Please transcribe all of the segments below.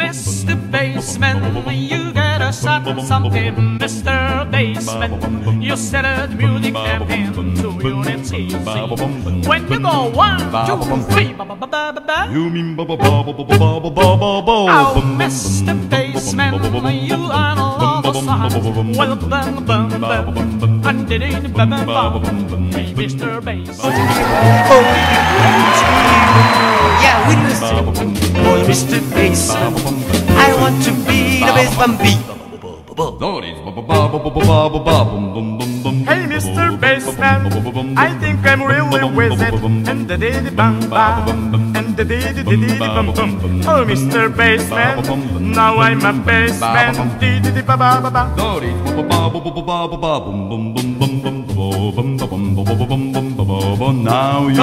Mr. Bassman, you gotta start something. Mr. Bassman, you set the music and into unity. When you go one, two, three, ba ba ba ba ba. You mean ba ba ba ba ba ba ba ba ba ba Oh, Mr. Bassman, you are all the sun. Well, bum bum bum, under the bum bum bum. Hey, Mr. Bass. Mr. Bass. I want to be the bass bumpy. Hey, Mr. Bassman, I think I'm really with it. And the diddy bum bum, and the diddy diddy bum bum. Oh, Mr. Bassman, now I'm a bassman. Diddy ba ba ba ba. Now you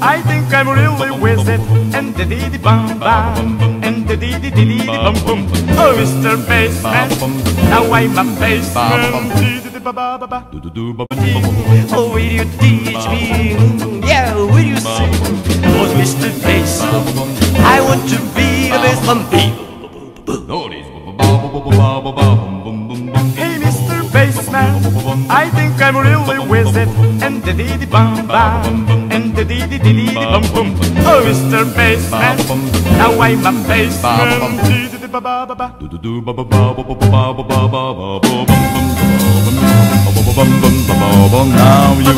I think I'm really with it. And the diddy bum bum, and the diddy diddy bum bum. Oh, Mr. Bassman, now I'm a bassman. Diddy ba ba ba ba. Oh, will you teach me? Yeah, will you sing? Oh, Mr. Bassman, I want to be the bass bumpy. Hey, Mr. Bassman, I think I'm really with it. And the diddy bum bum, and the diddy diddy bum bum. Oh, Mr. Bassman, now I'm a bassman. Diddy ba ba ba ba. Now you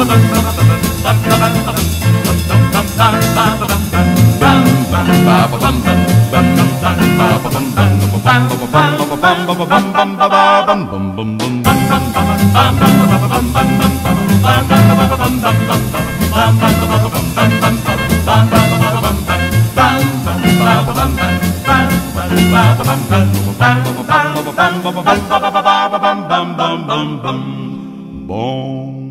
Bom